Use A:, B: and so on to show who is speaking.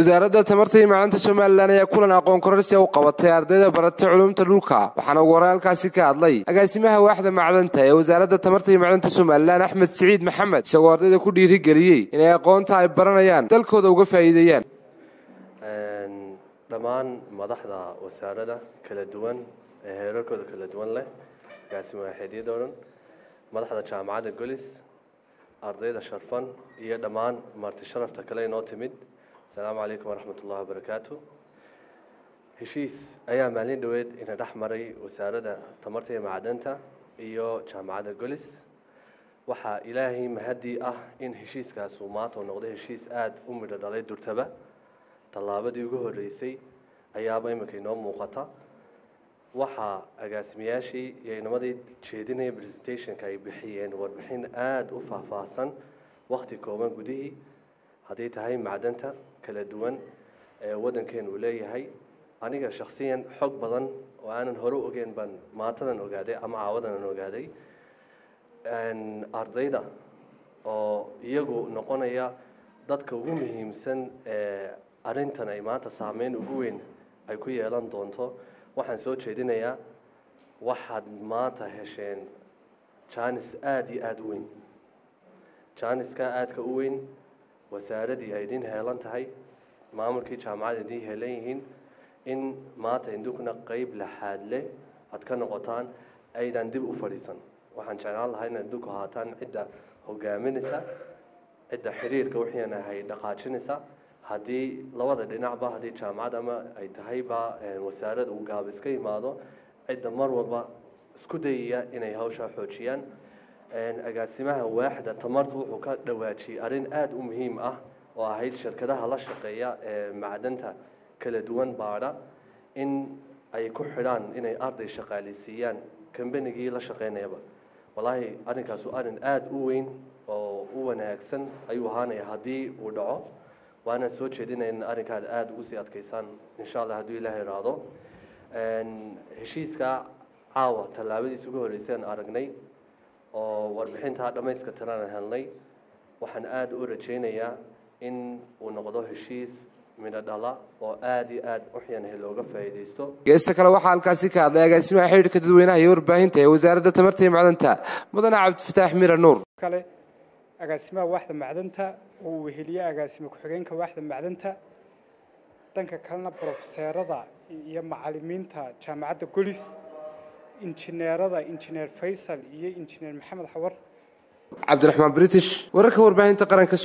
A: wasaaradda tamarta iyo macalinta somalilan ayaa kulan aqoon kororsi u qabatay ardayda baratay culumta dhulka. Waxaana ugu horey halkaasi ka hadlay agaasimaha waaxda macdanta ee wasaaradda tamarta iyo macalinta somalilan axmed siciid maxamed isagoo ardayda ku dhiirigeliyey inay aqoonta ay baranayaan dalkooda uga faa'iideeyaan.
B: Dhammaan madaxda wasaaradda kala duwan ee heerarkooda kala duwan leh o dhan madaxda jaamacadda golis ardayda sharfan iyo dhammaan marti sharafta kale inoo timid asalaamu calaykum waraxmat ullahi wabarakaatu heshiis ayaa maalin dhoweed ina dhex maray wasaaradda tamarta iyo macdanta iyo jaamacadda golis. Waxaa ilaahay mahadii ah in heshiiskaasu maanta noqday heshiis aada u midho dhalay durtaba. Tallaabadii ugu horreysay ayaaba iminka inoo muuqata. Waxaa agaasimayaashii iyo inamadii jeedinaya presentationka ay bixiyeen warbixin aada u faahfaahsan wakti kooban gudihii hadday tahay macdanta kala duwan ee waddankeenu leeyahay aniga shakhsiyan xog badan oo aanan hore ogeyn baan maantadan ogaaday ama caawadanan ogaaday. Ardayda oo iyagu noqonaya dadka ugu muhiimsan ee arrintan ay maanta saameyn ugu weyn ay ku yeelan doonto waxaan soo jeedinayaa waxaad maanta hesheen jaanis aada iyo aada u weyn. Jaaniska aadka u weyn wasaaraddii ay idin heelan tahay maamulkii jaamacadda idin heelan yihiin in maanta indukuna qeyb laxaad leh aad ka noqotaan aydan dib u fadhiisan. Waxaan jeclaan lahaa inaad idinku ahaataan cidda hogaaminaysa cidda xiriirka wixiin ahay dhaqaajinaysa. Haddii labada dhinacba haddii jaamacad ama ay tahayba wasaarad uu gaab iska yimaado cidda mar walba isku dayaya inay hawshaa xoojiyaan agaasimaha waaxda tamartu wuxuu ka dhawaajiyey arrin aada u muhiim ah oo ahayd shirkadaha la shaqeeya ee macdanta kala duwan baadha in ay ku xidhaan inay arday shaqaaleysiiyaan kambanigii la shaqeynayaba. Wallaahi arrinkaasu arrin aada u weyn oo u wanaagsan. Ayuu ahaanaya haddii uu dhaco. Waana soo jeedinaya in arrinkaan aada ugu sii adkeysaan insha allah hadduu ilaah iraado heshiiska caawa tallaabadiisa ugu horreysay aan aragnay oo warbixintaa dhammayska tirana helnay waxaan aada u rajaynayaa in uu noqdo heshiis midho dhala oo aada iyo aada uxyanahay looga faa'iidaysto.
A: Geesta kale waxaa halkaasi ka hadlay agaasimaha xidhiirka dadweynaha iyo warbaahinta ee wasaaradda tamarta iyo macdanta mudane cabdifataax mira nuur.
C: Kale agaasimaha waaxda macdanta oo uu weheliye agaasime ku-xigeenka waaxda macdanta dhanka kalena brofeseerada iyo macalimiinta jaamacadda golis injineerada injineer faysal iyo injineer maxamed xawar.
A: Cabdiraxmaan british wararka warbaahinta qaranka